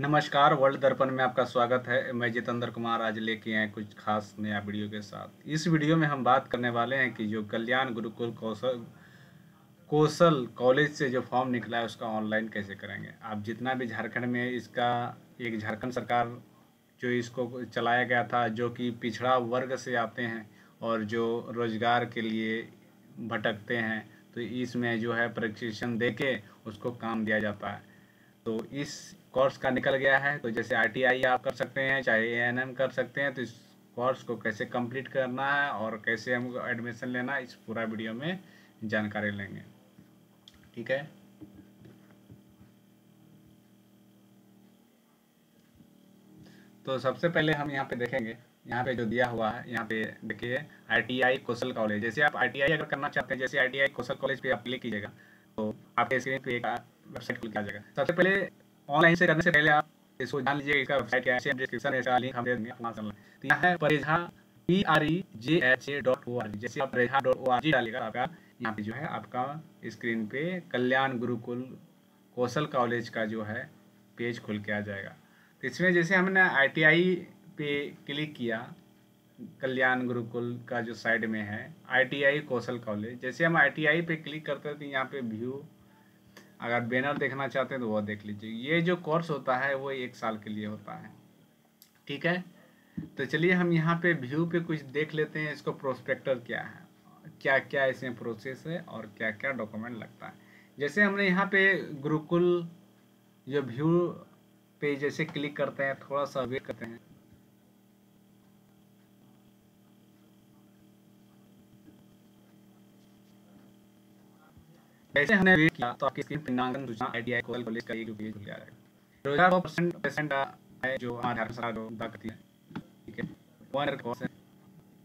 नमस्कार, वर्ल्ड दर्पण में आपका स्वागत है। मैं जितेंद्र कुमार आज लेके आए कुछ खास नया वीडियो के साथ। इस वीडियो में हम बात करने वाले हैं कि जो कल्याण गुरुकुल कौशल कौशल कॉलेज से जो फॉर्म निकला है, उसका ऑनलाइन कैसे करेंगे? आप जितना भी झारखंड में इसका, एक झारखंड सरकार जो इसको चलाया गया था, जो कि पिछड़ा वर्ग से आते हैं और जो रोज़गार के लिए भटकते हैं तो इसमें जो है प्रशिक्षण दे के उसको काम दिया जाता है। तो इस कोर्स का निकल गया है तो जैसे आई आप कर सकते हैं, चाहे ए कर सकते हैं तो इस कोर्स को कैसे कंप्लीट करना है और कैसे हमको एडमिशन लेना इस पूरा वीडियो में जानकारी लेंगे। ठीक है? तो सबसे पहले हम यहाँ पे देखेंगे, यहाँ पे जो दिया हुआ है, यहाँ पे देखिए आईटीआई कौशल कॉलेज जैसे आप आईटीआई अगर करना चाहते हैं, जैसे आईटीआई कौशल कॉलेज पे आप क्लिक कीजिएगा तो आपके स्क्रीन पे एक वेबसाइट खुल आ जाएगा। सबसे पहले ऑनलाइन से करने से पहले आप इसको जान लीजिए इसका वेबसाइट क्या है डिस्क्रिप्शन इसका लिंक हम दे देंगे अपना तो यहाँ है परेझा P R E J H A dot O R G जैसे आप परेझा डॉट ओ आर जी डालेगा, आपका यहाँ पे जो है आपका स्क्रीन पे कल्याण गुरुकुल कौशल कॉलेज का जो है पेज खुल के आ जाएगा। तो इसमें जैसे हमने आईटीआई पे क्लिक किया, कल्याण गुरुकुल का जो साइड में है आईटीआई कौशल कॉलेज जैसे हम आईटीआई पे क्लिक करते हैं तो यहाँ पे व्यू अगर बैनर देखना चाहते हैं तो वह देख लीजिए। ये जो कोर्स होता है, वो एक साल के लिए होता है। ठीक है? तो चलिए हम यहाँ पे व्यू पे कुछ देख लेते हैं, इसको प्रोस्पेक्टर क्या है। क्या क्या इसमें प्रोसेस है और क्या क्या डॉक्यूमेंट लगता है। जैसे हमने यहाँ पे गुरुकुल जो व्यू पे जैसे क्लिक करते हैं, थोड़ा सा वेट करते हैं। जैसे हमने वेट किया तो आपकी स्क्रीन पर नामांकन सूचना आईटीआई कॉलेज का एक पेज खुल गया है। रोज़गार वो परसेंट परसेंट है जो हमारे सरकार जो अदा करती है। ठीक है? वन कोर्स है।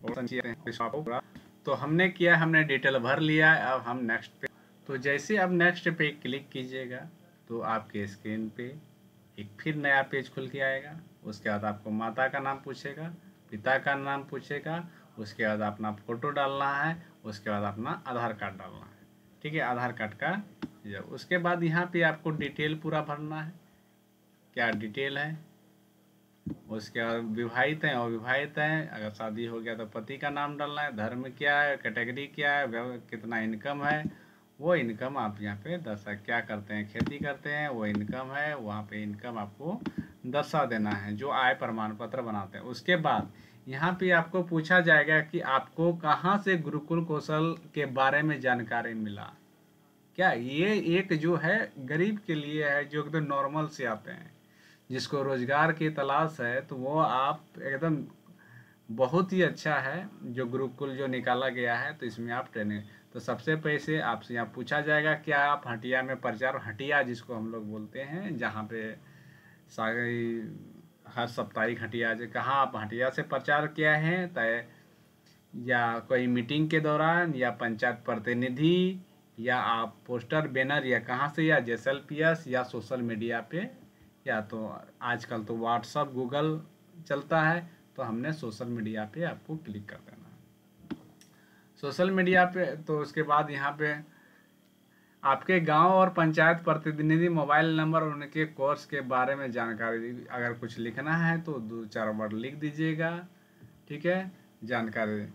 और संचय है। आपको पूरा। तो हमने किया, हमने डिटेल भर लिया। अब हम नेक्स्ट पे तो जैसे आप नेक्स्ट पे क्लिक कीजिएगा तो आपके स्क्रीन पे एक फिर नया पेज खुल के आएगा। उसके बाद आपको माता का नाम पूछेगा, पिता का नाम पूछेगा। उसके बाद अपना फ़ोटो डालना है। उसके बाद अपना आधार कार्ड डालना है। ठीक है, आधार कार्ड का उसके बाद यहाँ पे आपको डिटेल पूरा भरना है। क्या डिटेल है? उसके बाद विवाहित हैं, अविवाहित हैं। अगर शादी हो गया तो पति का नाम डालना है, धर्म क्या है, कैटेगरी क्या है कितना इनकम है, वो इनकम आप यहाँ पे दर्शा, क्या करते हैं, खेती करते हैं, वो इनकम है, वहाँ पे इनकम आपको दर्शा देना है, जो आय प्रमाण पत्र बनाते हैं। उसके बाद यहाँ पे आपको पूछा जाएगा कि आपको कहाँ से गुरुकुल कौशल के बारे में जानकारी मिला? क्या ये एक जो है, गरीब के लिए है, जो एकदम नॉर्मल से आते हैं, जिसको रोज़गार की तलाश है तो वो आप एकदम बहुत ही अच्छा है, जो गुरुकुल जो निकाला गया है तो इसमें आप ट्रेनिंग तो सबसे पहले आपसे यहाँ पूछा जाएगा, क्या आप हटिया में प्रचार हटिया जिसको हम लोग बोलते हैं, जहाँ पे सारी हर साप्ताहिक हटिया जो कहाँ, आप हटिया से प्रचार किया है? तय या कोई मीटिंग के दौरान, या पंचायत प्रतिनिधि, या आप पोस्टर, बैनर, या कहाँ से, या पी या सोशल मीडिया पे, या तो आजकल तो व्हाट्सअप गूगल चलता है तो हमने सोशल मीडिया पे आपको क्लिक कर देना सोशल मीडिया पे तो उसके बाद यहाँ पे आपके गाँव और पंचायत प्रतिनिधि मोबाइल नंबर और उनके कोर्स के बारे में जानकारी अगर कुछ लिखना है तो दो चार वर्ड लिख दीजिएगा, ठीक है? जानकारी।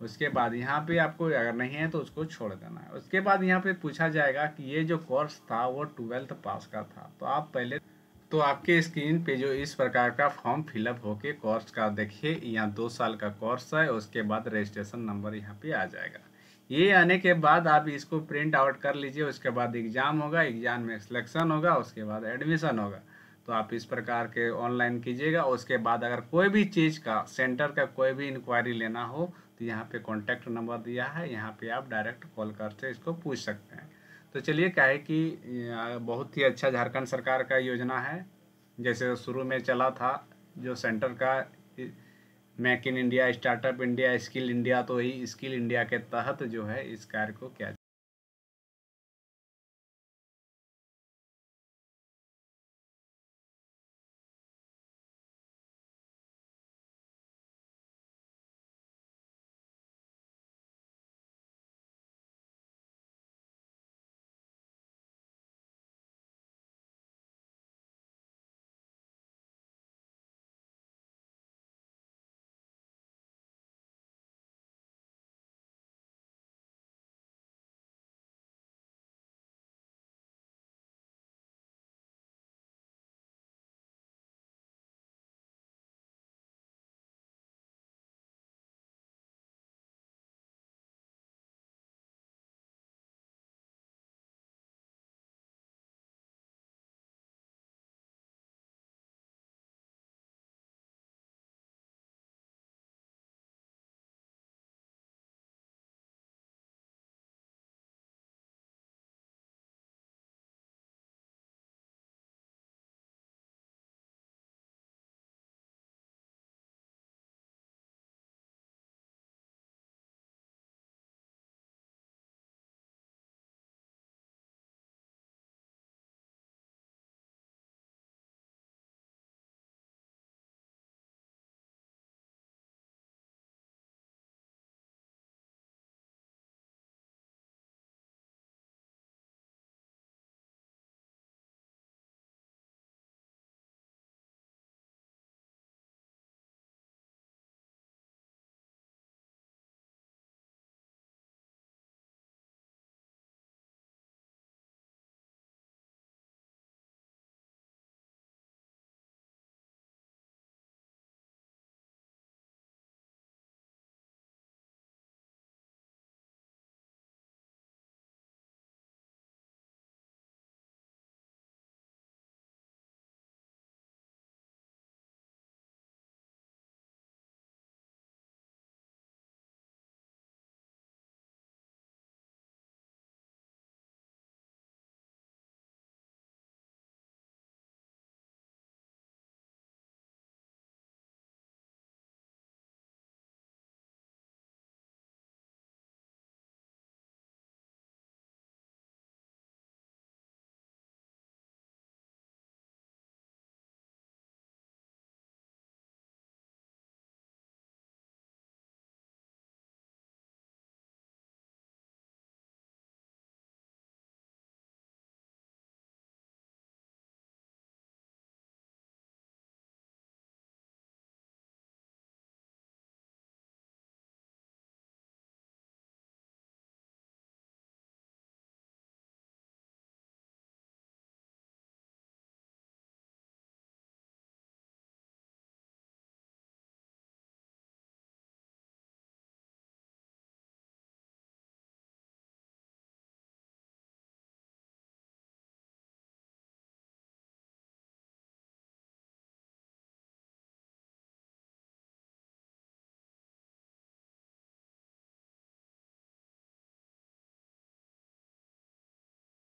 उसके बाद यहाँ पे आपको अगर नहीं है तो उसको छोड़ देना है। उसके बाद यहाँ पे पूछा जाएगा कि ये जो कोर्स था वो ट्वेल्थ पास का था। तो आप पहले तो आपके स्क्रीन पे जो इस प्रकार का फॉर्म फिलअप होके कोर्स का, देखिए, यहाँ दो साल का कोर्स है, उसके बाद रजिस्ट्रेशन नंबर यहाँ पे आ जाएगा। ये आने के बाद आप इसको प्रिंट आउट कर लीजिए, उसके बाद एग्ज़ाम होगा एग्ज़ाम में सिलेक्शन होगा, उसके बाद एडमिशन होगा। तो आप इस प्रकार के ऑनलाइन कीजिएगा, उसके बाद अगर कोई भी चीज़ का सेंटर का कोई भी इंक्वायरी लेना हो तो यहाँ पे कॉन्टैक्ट नंबर दिया है, यहाँ पे आप डायरेक्ट कॉल करके इसको पूछ सकते हैं। तो चलिए, क्या है कि बहुत ही अच्छा झारखंड सरकार का योजना है। जैसे शुरू में चला था, जो सेंटर का make in India startup India skill India तो ही स्किल इंडिया के तहत जो है इस कार्य को किया